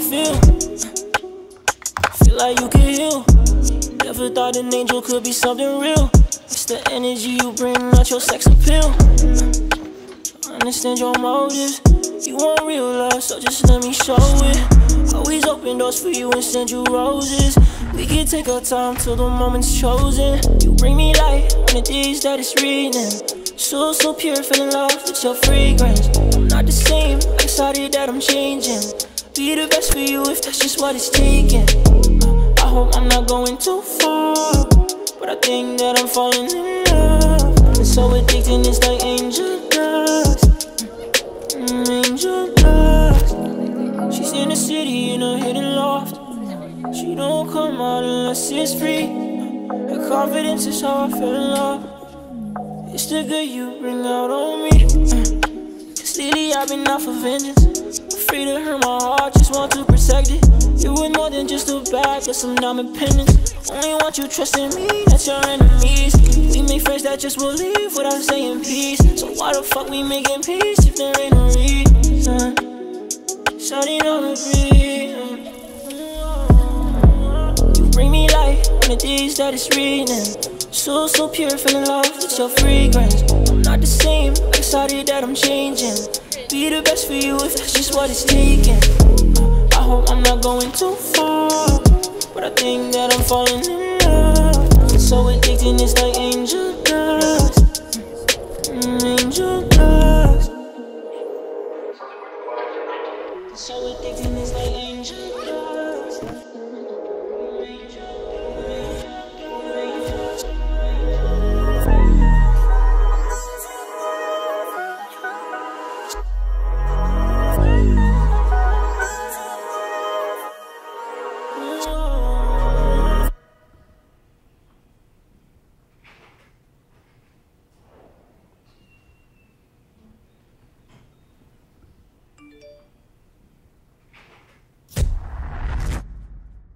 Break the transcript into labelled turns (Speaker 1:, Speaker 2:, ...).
Speaker 1: feel like you can heal. Never thought an angel could be something real. It's the energy you bring, not your sex appeal. I understand your motives. You want real love, so just let me show it. Always open doors for you and send you roses. We can take our time till the moment's chosen. You bring me light on the days that it's raining. So, so pure, feeling love with your fragrance. I'm not the same, I decided that I'm changing. Be the best for you if that's just what it's taking. I hope I'm not going too far. But I think that I'm falling in love. It's so addicting, it's like angel dust. Mm, angel dust. She's in the city in a hidden loft. She don't come out unless it's free. Her confidence is how I fell in love. It's the good you bring out on me. Cause lately I've been out for vengeance. Afraid to hurt my heart, just want to protect it. You were more than just a bag of some diamond pendants. Only want you trusting me, that's your enemies. We make friends that just will leave without saying peace. So why the fuck we making peace if there ain't no reason? Shawty don't agree. You bring me light on the days that it's raining. So, so pure, feeling love with your fragrance. I'm not the same, I decided that I'm changing. Be the best for you if that's just what it's taking. I hope I'm not going too far, but I think that I'm falling in love. So addicting, it's like angel dust. Mm, angel dust. So addicting, it's like angel dust.